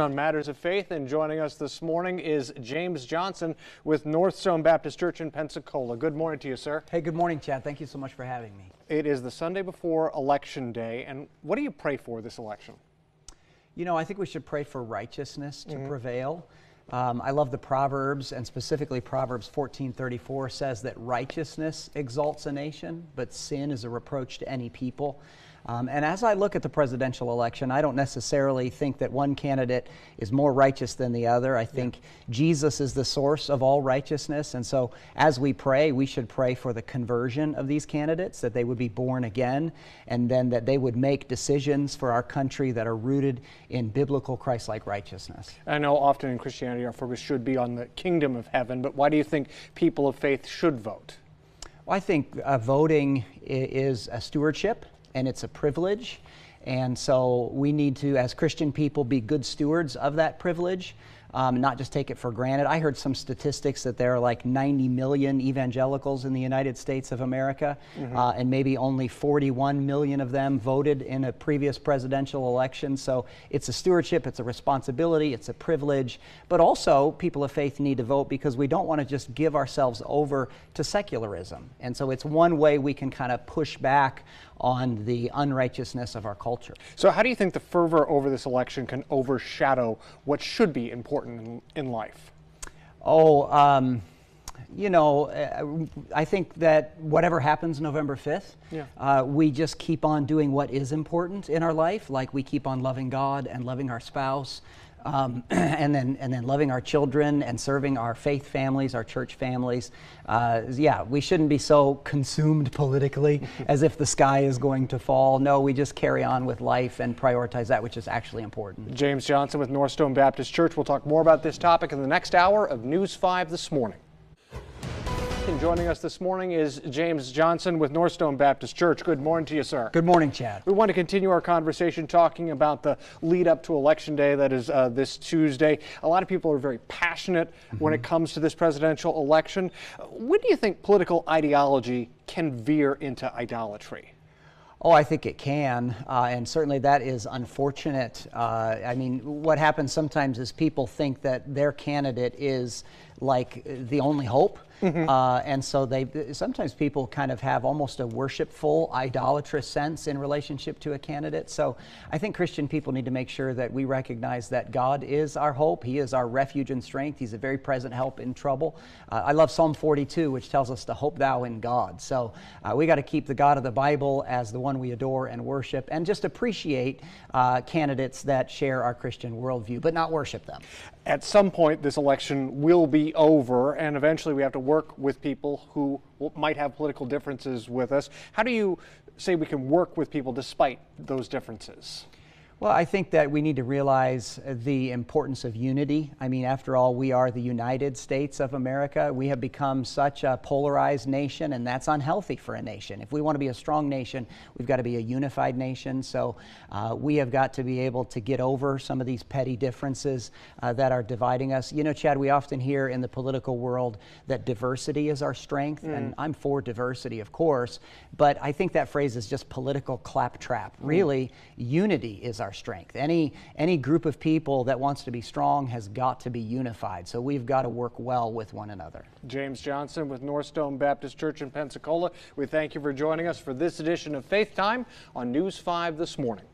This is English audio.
on Matters of Faith, and joining us this morning is James Johnson with Northstone Baptist Church in Pensacola. Good morning to you, sir. Hey, good morning, Chad. Thank you so much for having me. It is the Sunday before Election Day, and what do you pray for this election? You know, I think we should pray for righteousness to mm-hmm. prevail. Um, I love the Proverbs, and specifically Proverbs 14:34 says that righteousness exalts a nation, but sin is a reproach to any people. Um, and as I look at the presidential election, I don't necessarily think that one candidate is more righteous than the other. I think yeah. Jesus is the source of all righteousness. And so as we pray, we should pray for the conversion of these candidates, that they would be born again, and then that they would make decisions for our country that are rooted in biblical Christ like righteousness. I know often in Christianity our focus should be on the kingdom of heaven, but why do you think people of faith should vote? Well, I think uh, voting is a stewardship and it's a privilege. And so we need to, as Christian people, be good stewards of that privilege um, not just take it for granted. I heard some statistics that there are like 90 million evangelicals in the United States of America, mm-hmm. uh, and maybe only 41 million of them voted in a previous presidential election. So it's a stewardship, it's a responsibility, it's a privilege. But also, people of faith need to vote because we don't want to just give ourselves over to secularism. And so it's one way we can kind of push back on the unrighteousness of our culture. So, how do you think the fervor over this election can overshadow what should be important in, in life? Oh, um, you know, uh, I think that whatever happens November 5th, yeah. uh, we just keep on doing what is important in our life, like we keep on loving God and loving our spouse, um, and then and then loving our children and serving our faith families, our church families. Uh, yeah, we shouldn't be so consumed politically as if the sky is going to fall. No, we just carry on with life and prioritize that which is actually important. James Johnson with Northstone Baptist Church. We'll talk more about this topic in the next hour of News 5 this morning. And joining us this morning is James Johnson with Northstone Baptist Church. Good morning to you, sir. Good morning, Chad. We want to continue our conversation talking about the lead up to Election Day, that is uh, this Tuesday. A lot of people are very passionate mm-hmm. when it comes to this presidential election. When do you think political ideology can veer into idolatry? Oh, I think it can, uh, and certainly that is unfortunate. Uh, I mean, what happens sometimes is people think that their candidate is like the only hope. Mm-hmm. Uh, and so they sometimes people kind of have almost a worshipful, idolatrous sense in relationship to a candidate. So I think Christian people need to make sure that we recognize that God is our hope. He is our refuge and strength. He's a very present help in trouble. Uh, I love Psalm 42, which tells us to hope thou in God. So uh, we got to keep the God of the Bible as the one we adore and worship, and just appreciate uh, candidates that share our Christian worldview, but not worship them. At some point, this election will over, and eventually we have to work with people who might have political differences with us. How do you say we can work with people despite those differences? Well, I think that we need to realize the importance of unity. I mean, after all, we are the United States of America. We have become such a polarized nation, and that's unhealthy for a nation. If we want to be a strong nation, we've got to be a unified nation. So uh, we have got to be able to get over some of these petty differences uh, that are dividing us. You know, Chad, we often hear in the political world that diversity is our strength, mm. and I'm for diversity, of course, but I think that phrase is just political claptrap. Mm. Really, unity is our our strength. Any, any group of people that wants to be strong has got to be unified. So we've got to work well with one another. James Johnson with Northstone Baptist Church in Pensacola. We thank you for joining us for this edition of Faith Time on News 5 this morning.